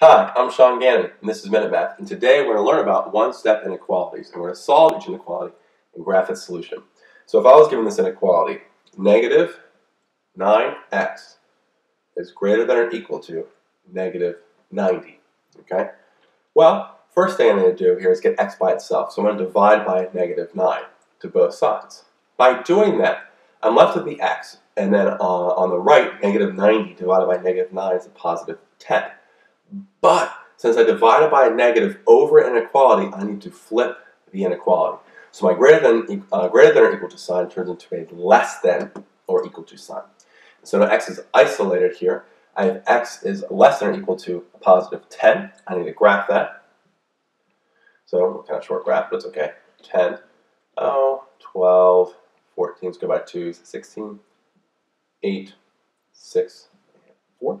Hi, I'm Sean Gannon, and this is Minute Math. And today we're going to learn about one-step inequalities, and we're going to solve each inequality and graph its solution. So if I was given this inequality, negative 9x is greater than or equal to negative 90, okay? Well, first thing I'm going to do here is get x by itself. So I'm going to divide by negative 9 to both sides. By doing that, I'm left with the x, and then uh, on the right, negative 90 divided by negative 9 is a positive 10. But since I divided by a negative over an inequality, I need to flip the inequality. So my greater than, uh, greater than or equal to sign turns into a less than or equal to sign. So now x is isolated here. I have x is less than or equal to a positive 10. I need to graph that. So kind of short graph, but it's okay. 10, oh, 12, 14, let's go by 2s, 16, 8, 6, 4.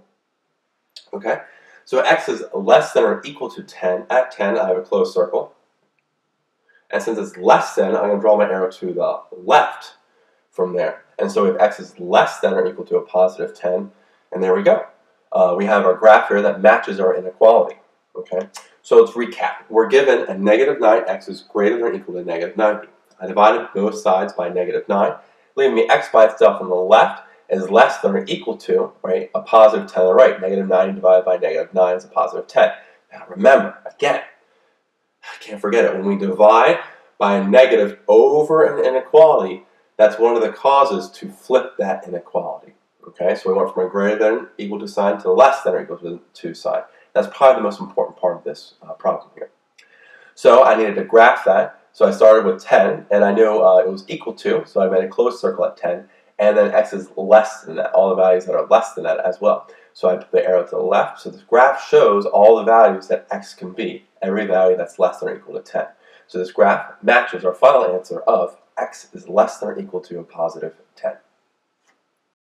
Okay, so x is less than or equal to 10. At 10, I have a closed circle. And since it's less than, I'm going to draw my arrow to the left from there. And so if x is less than or equal to a positive 10, and there we go. Uh, we have our graph here that matches our inequality. Okay, so let's recap. We're given a negative 9x is greater than or equal to negative 90. I divided both sides by negative 9, leaving me x by itself on the left is less than or equal to, right, a positive 10 on the right. Negative 9 divided by negative 9 is a positive 10. Now remember, again, I can't forget it, when we divide by a negative over an inequality, that's one of the causes to flip that inequality. Okay, so we went from a greater than equal to sign to less than or equal to, to sign. That's probably the most important part of this uh, problem here. So I needed to graph that. So I started with 10, and I knew uh, it was equal to, so I made a closed circle at 10 and then x is less than that, all the values that are less than that as well. So I put the arrow to the left, so this graph shows all the values that x can be, every value that's less than or equal to 10. So this graph matches our final answer of x is less than or equal to a positive 10.